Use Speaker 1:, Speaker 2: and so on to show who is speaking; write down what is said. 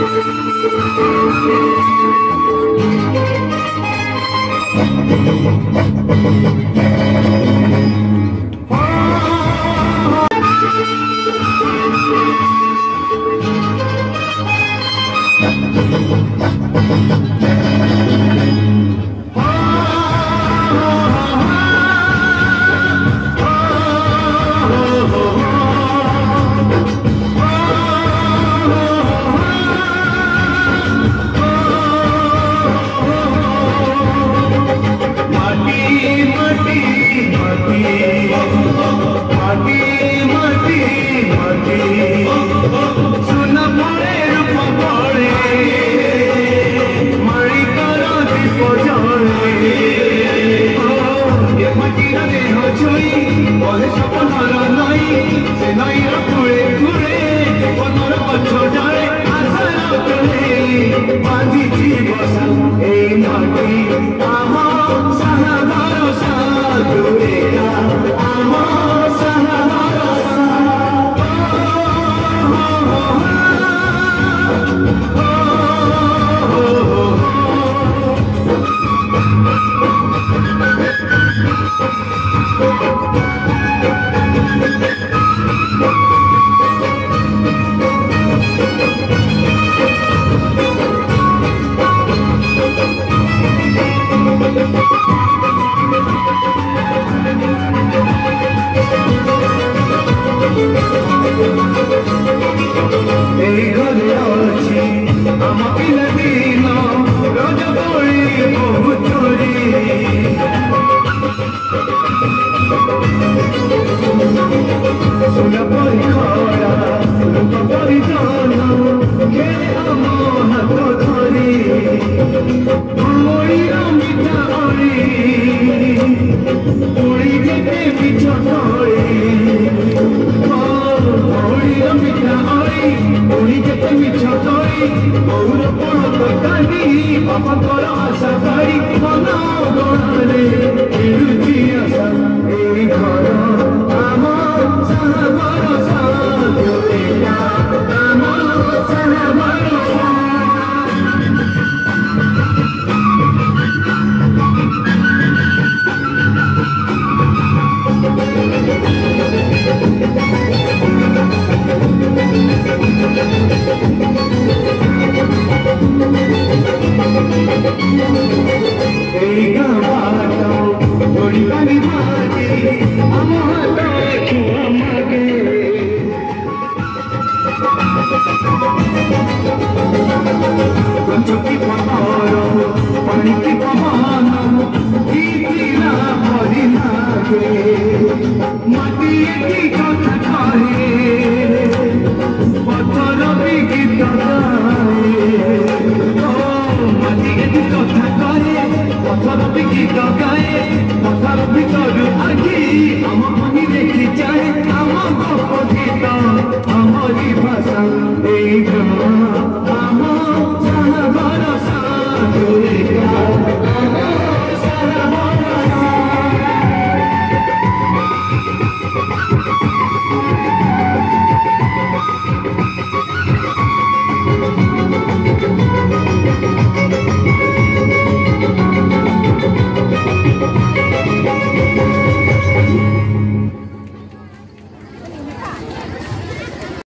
Speaker 1: Thank you. কিছুই বলে সপনা বাবা তোর আশা করি মন গড়া Thank you. আমার ভিতর আগে আমার দেখি চাই আমার কথিত আমারই ভাষা এই আমার সারা ভরসা